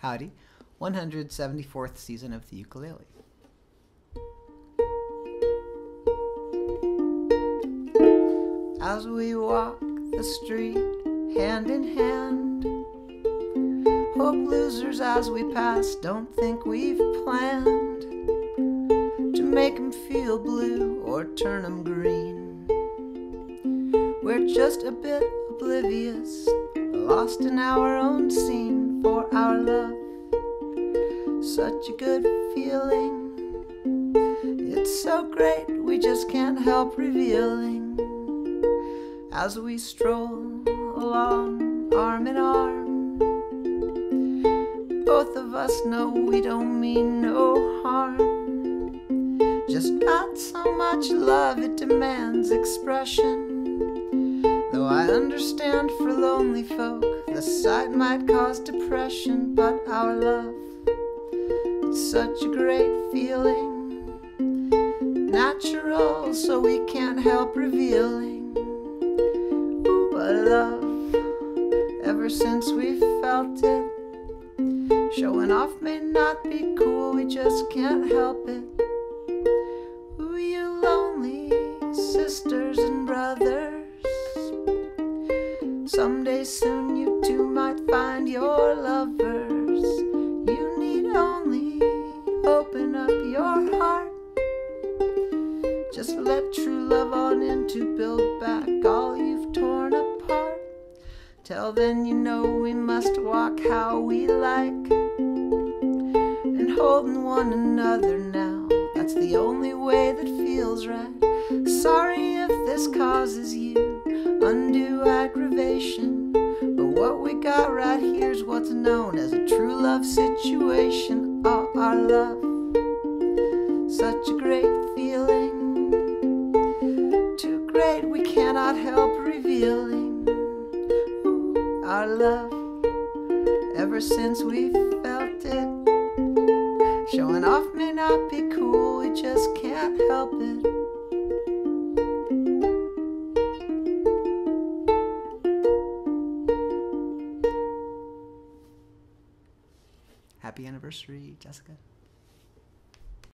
Howdy, 174th season of the ukulele. As we walk the street hand in hand, hope losers as we pass don't think we've planned to make 'em feel blue or turn 'em green. We're just a bit oblivious, lost in our own scene Such a good feeling. It's so great, we just can't help revealing as we stroll along arm in arm. Both of us know we don't mean no harm. Just got so much love, it demands expression. Though I understand for lonely folk, the sight might cause depression, but our love, it's such a great feeling. Natural, so we can't help revealing. Ooh, a love, ever since we felt it. Showing off may not be cool, we just can't help it. Someday soon you two might find your lovers. You need only open up your heart. Just let true love on in to build back all you've torn apart. Till then, you know we must walk how we like. And holding one another now, that's the only way that feels right. Sorry if this causes you undue aggravation. Situation. Oh, our love, such a great feeling. Too great we cannot help revealing. Our love, ever since we felt it. Showing off may not be cool, we just can't help it. Happy anniversary, Jessica.